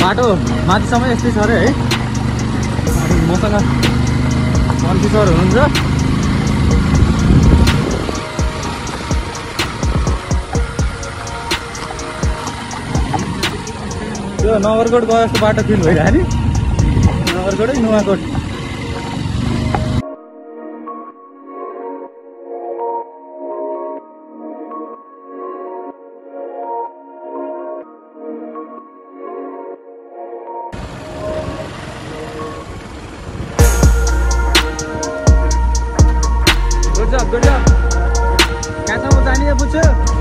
बाटो माथिसम्म यस्तै छ अरे है? मसँग मन्त्री सर हुनुहुन्छ? त्यो नगरकोट गए जस्तो बाटो फिल भइरहेको नि। नगरकोटै नुवाकोट। गुड लक कैसा बतानी है पूछो।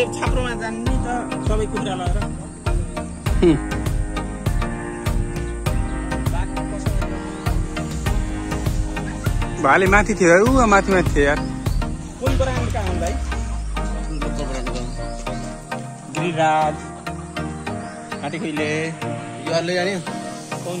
छाप्रोले छाप्रोमा जाने त सबै कुखुरा लगेर बाघ पस्दैन। भाले माथि थियो ऊ माथि माथि थियो यार कुन ब्रान्ड कहाँ भाइ गिरिराज हाटे खैले यो अलि जाने कौन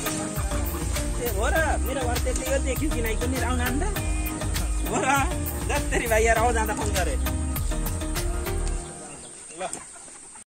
ए हो र मेरो घर त्यति देख्यो कि नै कुनै आउन अन्त। हो र जसरी भाइ आउ जाँदा फोन गरे